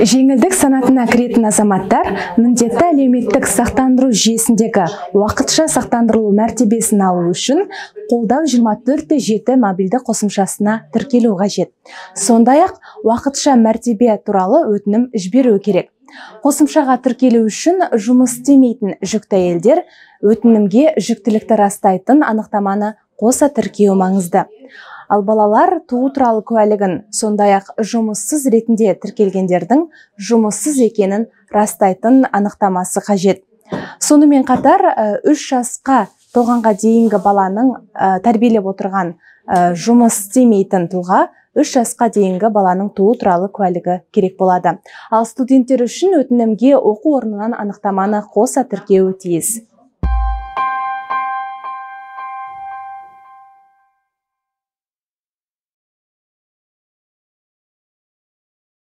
жеңілдік санатына кіретін азаматтар міндетті әлеуметтік сақтандыру жүйесіндегі уақытша сақтандырылу мәртебесін алу үшін қолдау 24 жеті мобильді қосымшасына тіркелу қажет. Сондай ақ уақытша мәртебе туралы өтінім жіберу керек. Қосымшаға тіркелу үшін жұмыс істемейтін жүкті әйелдер өтінімге жүктілікті растайтын анықтаманы қоса тіркеу маңызды. Ал балалар туу туралы куәлігін сондай ақ жұмыссыз ретінде тіркелгендердің жұмыссыз екенін растайтын анықтамасы қажет. Сонымен қатар үш жасқа толғанға дейінгі баланың тәрбиелеп отырған жұмыс істемейтін тұлға үш жасқа дейінгі баланың туу туралы куәлігі керек болады. Ал студенттер үшін өтінімге оқу орнынан анықтаманы қоса тіркеуі тиіс.